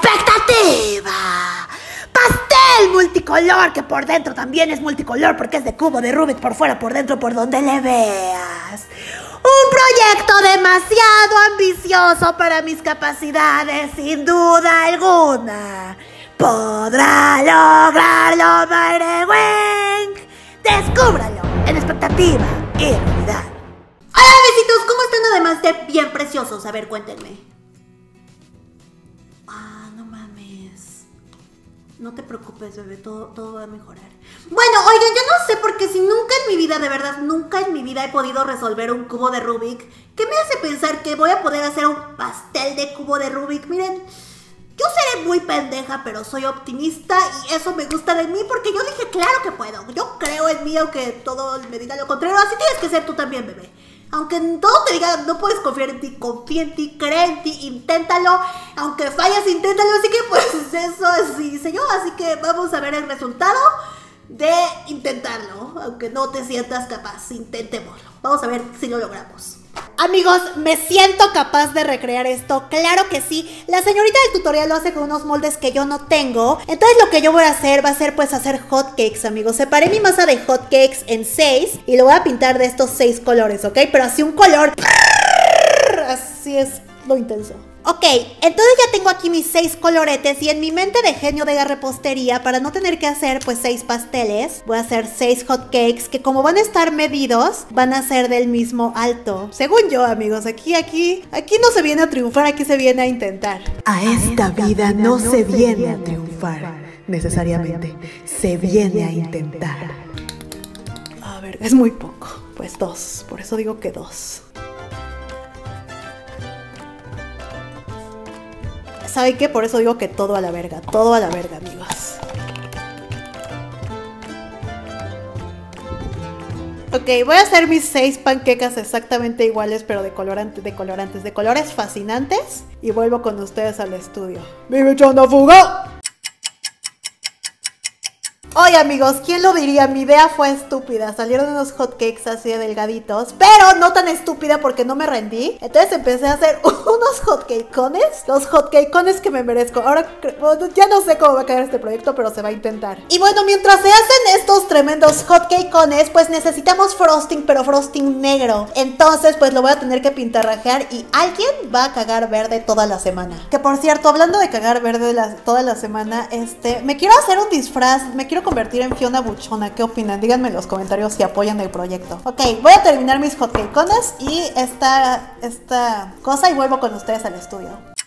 ¡Expectativa! Pastel multicolor, que por dentro también es multicolor porque es de cubo de Rubik por fuera, por dentro, por donde le veas. Un proyecto demasiado ambicioso para mis capacidades, sin duda alguna. Podrá lograrlo, Wink. Descúbralo en expectativa y realidad. Hola, besitos, ¿cómo están además de bien preciosos? A ver, cuéntenme. No te preocupes, bebé, todo, todo va a mejorar. Bueno, oigan, yo no sé porque si nunca en mi vida, de verdad, nunca en mi vida he podido resolver un cubo de Rubik, ¿qué me hace pensar que voy a poder hacer un pastel de cubo de Rubik? Miren, yo seré muy pendeja, pero soy optimista y eso me gusta de mí porque yo dije, claro que puedo. Yo creo en mí aunque todo me diga lo contrario. Así tienes que ser tú también, bebé. Aunque todo te diga, no puedes confiar en ti, confía en ti, cree en ti, inténtalo. Aunque fallas, inténtalo. Así que pues eso así sé yo. Así que vamos a ver el resultado de intentarlo. Aunque no te sientas capaz, intentémoslo. Vamos a ver si lo logramos. Amigos, me siento capaz de recrear esto, claro que sí. La señorita del tutorial lo hace con unos moldes que yo no tengo. Entonces lo que yo voy a hacer va a ser pues hacer hotcakes, amigos. Separé mi masa de hotcakes en 6 y lo voy a pintar de estos 6 colores, ¿ok? Pero así un color... Así es lo intenso. Ok, entonces ya tengo aquí mis seis coloretes y en mi mente de genio de la repostería, para no tener que hacer pues seis pasteles, voy a hacer seis hot cakes que como van a estar medidos, van a ser del mismo alto. Según yo, amigos, aquí, aquí, aquí no se viene a triunfar, aquí se viene a intentar. A esta vida no se viene a triunfar necesariamente, se viene a intentar. A ver, es muy poco. Pues dos, por eso digo que dos. ¿Sabe qué? Por eso digo que todo a la verga, todo a la verga, amigos. Ok, voy a hacer mis seis panquecas exactamente iguales, pero de colorantes, de colorantes, de colores fascinantes. Y vuelvo con ustedes al estudio. ¡Vive echando fuga! Oye amigos, ¿quién lo diría? Mi idea fue estúpida. Salieron unos hotcakes así de delgaditos, pero no tan estúpida porque no me rendí. Entonces empecé a hacer unos hotcakeones, los hotcakeones que me merezco. Ahora ya no sé cómo va a caer este proyecto, pero se va a intentar. Y bueno, mientras se hacen estos tremendos hotcakeones, pues necesitamos frosting, pero frosting negro. Entonces, pues lo voy a tener que pintarrajear y alguien va a cagar verde toda la semana. Que por cierto, hablando de cagar verde toda la semana, este, me quiero hacer un disfraz, me quiero convertir en Fiona Buchona. ¿Qué opinan? Díganme en los comentarios si apoyan el proyecto. Ok, voy a terminar mis hotcakeones y esta, esta cosa y vuelvo con ustedes al estudio.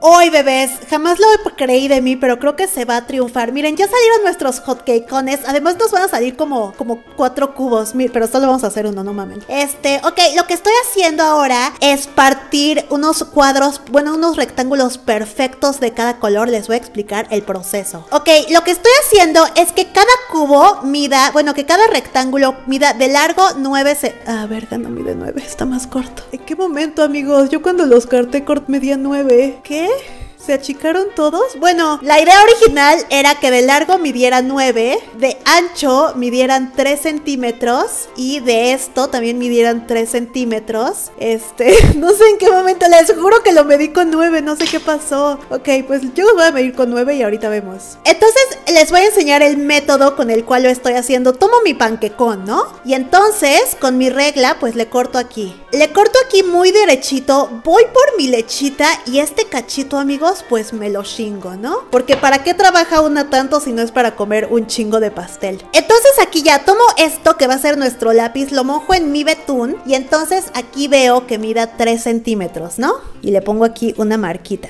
Hoy, bebés, jamás lo creí de mí, pero creo que se va a triunfar. Miren, ya salieron nuestros hotcakeones. Además, nos van a salir como, como cuatro cubos. pero solo vamos a hacer uno, no mamen. Este, ok, lo que estoy haciendo ahora es partir unos cuadros, bueno, unos rectángulos perfectos de cada color. Les voy a explicar el proceso. Ok, lo que estoy haciendo es que cada cubo mida, bueno, que cada rectángulo mida de largo 9 se... Ah, verga, no mide 9, está más corto. ¿En qué momento, amigos? Yo cuando los carté cort medía 9. ¿Qué? ¿eh? ¿Se achicaron todos? Bueno, la idea original era que de largo midieran 9, de ancho midieran 3 centímetros y de esto también midieran 3 centímetros. Este, no sé en qué momento, les juro que lo medí con 9, no sé qué pasó. Ok, pues yo lo voy a medir con 9 y ahorita vemos. Entonces les voy a enseñar el método con el cual lo estoy haciendo. Tomo mi panquecón, ¿no? Y entonces con mi regla pues le corto aquí. Le corto aquí muy derechito, voy por mi lechita y este cachito amigos pues me lo chingo, ¿no? Porque ¿para qué trabaja una tanto si no es para comer un chingo de pastel? Entonces aquí ya tomo esto que va a ser nuestro lápiz, lo mojo en mi betún y entonces aquí veo que mida 3 centímetros, ¿no? Y le pongo aquí una marquita.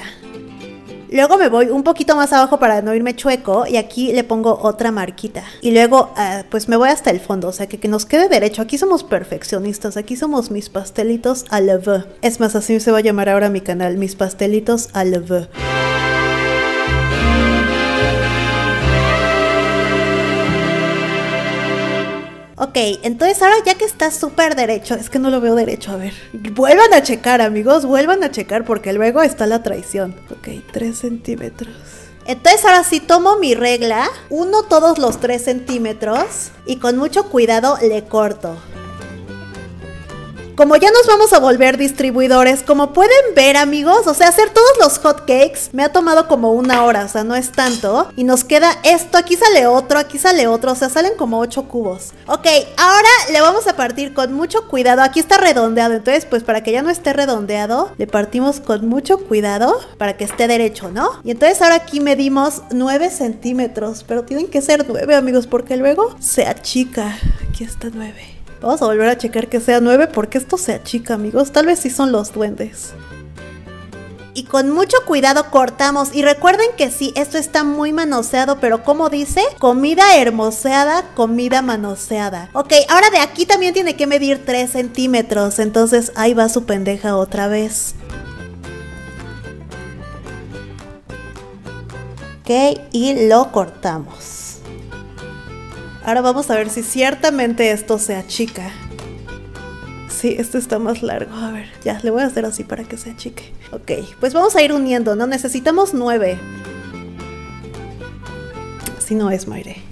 Luego me voy un poquito más abajo para no irme chueco y aquí le pongo otra marquita. Y luego ah, pues me voy hasta el fondo, o sea que, que nos quede derecho. Aquí somos perfeccionistas, aquí somos mis pastelitos a la. Es más, así se va a llamar ahora mi canal, mis pastelitos a la v. entonces ahora ya que está súper derecho, es que no lo veo derecho, a ver. Vuelvan a checar, amigos, vuelvan a checar porque luego está la traición. Ok, 3 centímetros. Entonces ahora sí tomo mi regla, uno todos los 3 centímetros y con mucho cuidado le corto. Como ya nos vamos a volver distribuidores, como pueden ver amigos, o sea, hacer todos los hot cakes me ha tomado como una hora, o sea, no es tanto. Y nos queda esto, aquí sale otro, aquí sale otro, o sea, salen como 8 cubos. Ok, ahora le vamos a partir con mucho cuidado. Aquí está redondeado, entonces pues para que ya no esté redondeado, le partimos con mucho cuidado para que esté derecho, ¿no? Y entonces ahora aquí medimos 9 centímetros, pero tienen que ser 9 amigos, porque luego se achica. Aquí está 9. Vamos a volver a checar que sea 9 porque esto se achica, amigos. Tal vez sí son los duendes. Y con mucho cuidado cortamos. Y recuerden que sí, esto está muy manoseado, pero como dice, comida hermoseada, comida manoseada. Ok, ahora de aquí también tiene que medir 3 centímetros. Entonces ahí va su pendeja otra vez. Ok, y lo cortamos. Ahora vamos a ver si ciertamente esto se achica. Sí, esto está más largo. A ver, ya, le voy a hacer así para que se achique. Ok, pues vamos a ir uniendo, ¿no? Necesitamos nueve. Así no es, Mayre.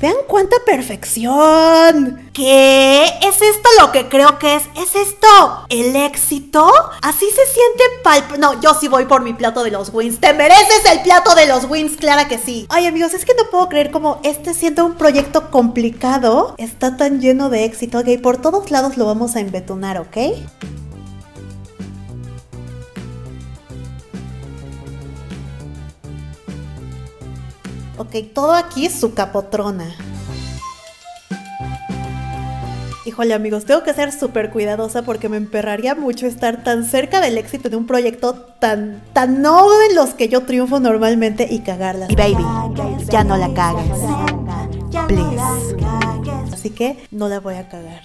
Vean cuánta perfección. ¿Qué? ¿Es esto lo que creo que es? ¿Es esto el éxito? Así se siente palp... No, yo sí voy por mi plato de los wins. Te mereces el plato de los wins, clara que sí. Ay, amigos, es que no puedo creer como este siendo un proyecto complicado está tan lleno de éxito. Ok, por todos lados lo vamos a embetonar, ¿ok? Ok, todo aquí es su capotrona. Híjole amigos, tengo que ser súper cuidadosa porque me emperraría mucho estar tan cerca del éxito de un proyecto tan, tan no de los que yo triunfo normalmente y cagarla. Y baby, ya no la cagues. Please. Así que no la voy a cagar.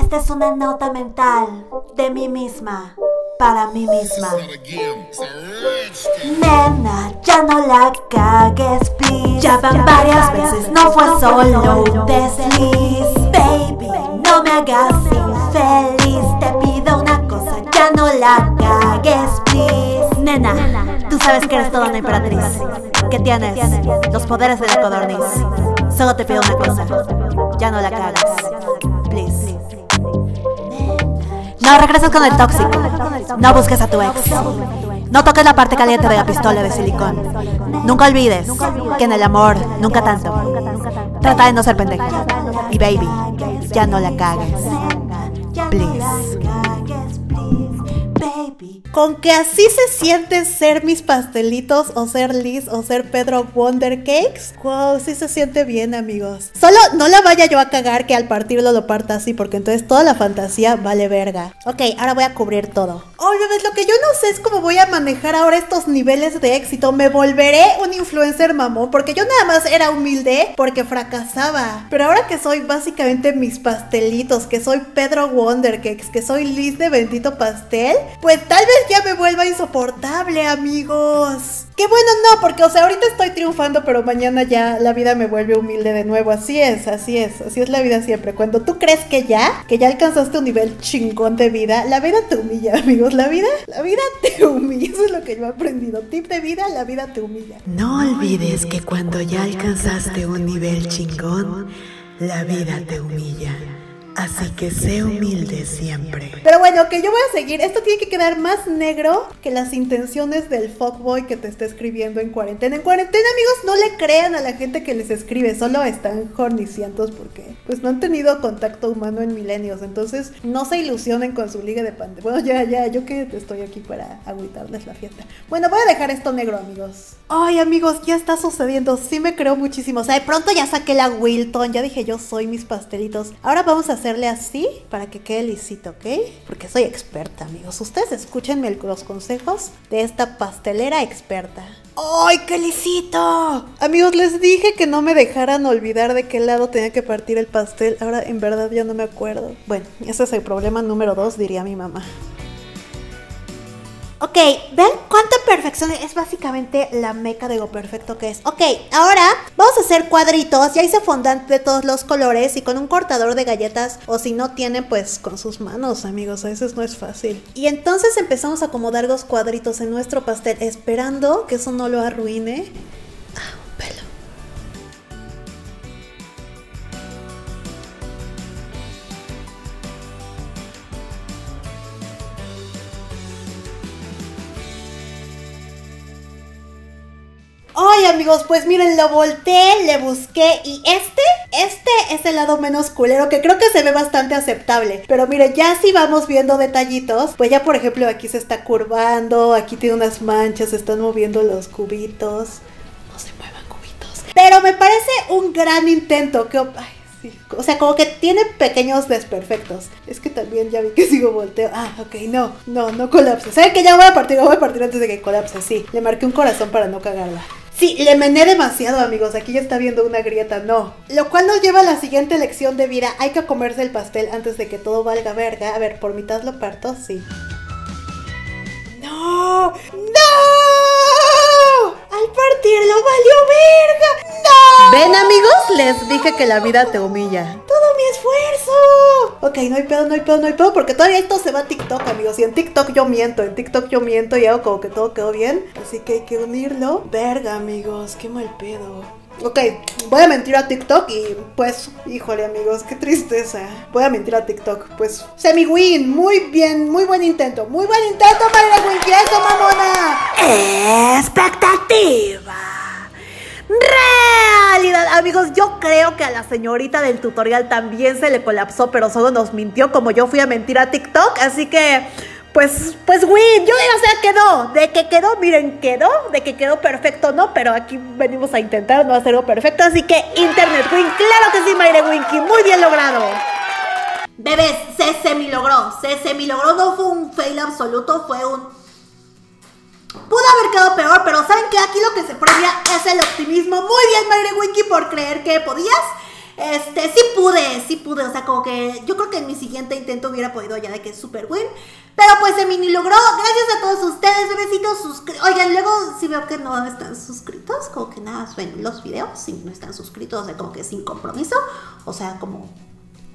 Esta es una nota mental de mí misma, para mí misma. Nena, ya no la cagues. Ya van varias veces, no fue solo un desliz. Baby, no me hagas infeliz. Te pido una cosa, ya no la cagues, please. Nena, tú sabes que eres toda una emperatriz. Que tienes los poderes de la codorniz. Solo te pido una cosa. Ya no la. Please. No regreses con el tóxico. No busques a tu ex. No toques la parte caliente de la pistola de silicón. Nunca olvides que en el amor, nunca tanto. Trata de no ser pendeja. Y baby, ya no la cagues. Please. Con que así se siente ser mis pastelitos o ser Liz o ser Pedro Wonder Cakes. Wow, sí se siente bien, amigos. Solo no la vaya yo a cagar que al partirlo lo parta así, porque entonces toda la fantasía vale verga. Ok, ahora voy a cubrir todo. Oh, bebés, lo que yo no sé es cómo voy a manejar ahora estos niveles de éxito. Me volveré un influencer mamón, porque yo nada más era humilde porque fracasaba. Pero ahora que soy básicamente mis pastelitos, que soy Pedro Wonder Cakes, que soy Liz de Bendito Pastel, pues tal vez ya me vuelva insoportable, amigos. Qué bueno, no, porque, o sea, ahorita estoy triunfando, pero mañana ya la vida me vuelve humilde de nuevo. Así es, así es, así es la vida siempre. Cuando tú crees que ya, que ya alcanzaste un nivel chingón de vida, la vida te humilla, amigos. La vida, la vida te humilla. Eso es lo que yo he aprendido. Tip de vida, la vida te humilla. No olvides que cuando ya alcanzaste un nivel chingón, la vida te humilla. Así que sé humilde siempre. Pero bueno, que yo voy a seguir. Esto tiene que quedar más negro que las intenciones del fuckboy que te está escribiendo en cuarentena. En cuarentena, amigos, no le crean a la gente que les escribe. Solo están jornicientos porque pues no han tenido contacto humano en milenios. Entonces, no se ilusionen con su liga de pande. Bueno, ya, ya, yo que estoy aquí para agüitarles la fiesta. Bueno, voy a dejar esto negro, amigos. Ay, amigos, ya está sucediendo. Sí me creo muchísimo. O sea, de pronto ya saqué la Wilton. Ya dije, yo soy mis pastelitos. Ahora vamos a hacerle así para que quede lisito, ¿ok? Porque soy experta, amigos. Ustedes escúchenme los consejos de esta pastelera experta. ¡Ay, qué lisito! Amigos, les dije que no me dejaran olvidar de qué lado tenía que partir el pastel. Ahora en verdad ya no me acuerdo. Bueno, ese es el problema número dos, diría mi mamá. Ok, ¿ven cuánta perfección? Es básicamente la meca de lo perfecto que es. Ok, ahora vamos a hacer cuadritos. Ya hice fondant de todos los colores y con un cortador de galletas. O si no tienen, pues con sus manos, amigos. A veces no es fácil. Y entonces empezamos a acomodar los cuadritos en nuestro pastel, esperando que eso no lo arruine. Amigos, pues miren, lo volteé, le busqué y este, este es el lado menos culero que creo que se ve bastante aceptable. Pero miren, ya si vamos viendo detallitos, pues ya por ejemplo aquí se está curvando, aquí tiene unas manchas, se están moviendo los cubitos. No se muevan cubitos. Pero me parece un gran intento. Que, ay. O sea, como que tiene pequeños desperfectos. Es que también ya vi que sigo volteo. Ah, ok, no, no, no colapse. ¿Saben que ya voy a partir? Voy a partir antes de que colapse, sí. Le marqué un corazón para no cagarla. Sí, le mené demasiado, amigos. Aquí ya está viendo una grieta, no. Lo cual nos lleva a la siguiente lección de vida. Hay que comerse el pastel antes de que todo valga verga. A ver, por mitad lo parto, sí. ¡No! ¡No! Al partirlo valió verga. ¡No! ¿Ven, amigos? Les dije que la vida te humilla. Ok, no hay pedo, no hay pedo, no hay pedo, porque todavía esto se va a TikTok, amigos. Y en TikTok yo miento, en TikTok yo miento y hago como que todo quedó bien. Así que hay que unirlo. Verga, amigos, qué mal pedo. Ok, voy a mentir a TikTok y pues, híjole amigos, qué tristeza. Voy a mentir a TikTok, pues, semi-win, muy bien, muy buen intento, muy buen intento, Mayra Winky, eso mamona. Expectativa. Realidad, amigos, yo creo que a la señorita del tutorial también se le colapsó, pero solo nos mintió como yo fui a mentir a TikTok, así que pues, pues, win, yo o sea, quedó, de que quedó, miren, quedó, de que quedó perfecto, ¿no? Pero aquí venimos a intentar no hacerlo perfecto, así que Internet Win, claro que sí, Mayre Winky, muy bien logrado. Bebés, se semi logró, se semi logró, no fue un fail absoluto, fue un... Pudo haber quedado peor, pero ¿saben qué? Aquí lo que se premia es el optimismo. Muy bien, Mayre Winky, por creer que podías. Este, sí pude, sí pude, o sea, como que yo creo que en mi siguiente intento hubiera podido ya de que es super win. Pero pues se mini logró, gracias a todos ustedes, bebecitos. suscri- Oigan, luego si veo que no están suscritos, como que nada, ven los videos, si no están suscritos, o sea, como que sin compromiso, o sea, como,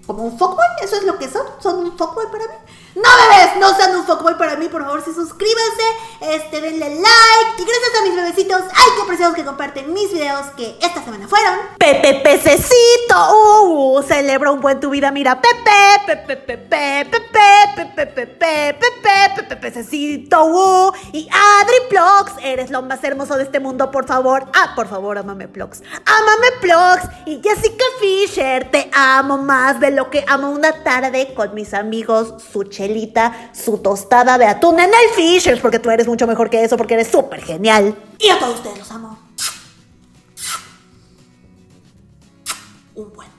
como un fuckboy, eso es lo que son, son un fuckboy para mí. No bebés, no sean un fuckboy para mí, por favor, sí suscríbanse, este, denle like, y gracias a mis bebecitos, ay, qué preciosos que comparten mis videos que esta semana fueron. Pepe Pececito, uh, celebra un buen tu vida, mira, Pepe, Pepe, Pepe, Pepe, Pepe, Pepe, Pepe, Pepe, Pececito, uh, y Adri Plox, eres lo más hermoso de este mundo, por favor, ah, por favor, amame Plox, amame Plox, y Jessica Fisher, te amo más de lo que amo una tarde con mis amigos, su su tostada de atún en el Fishers, porque tú eres mucho mejor que eso, porque eres súper genial. Y a todos ustedes los amo. Un buen.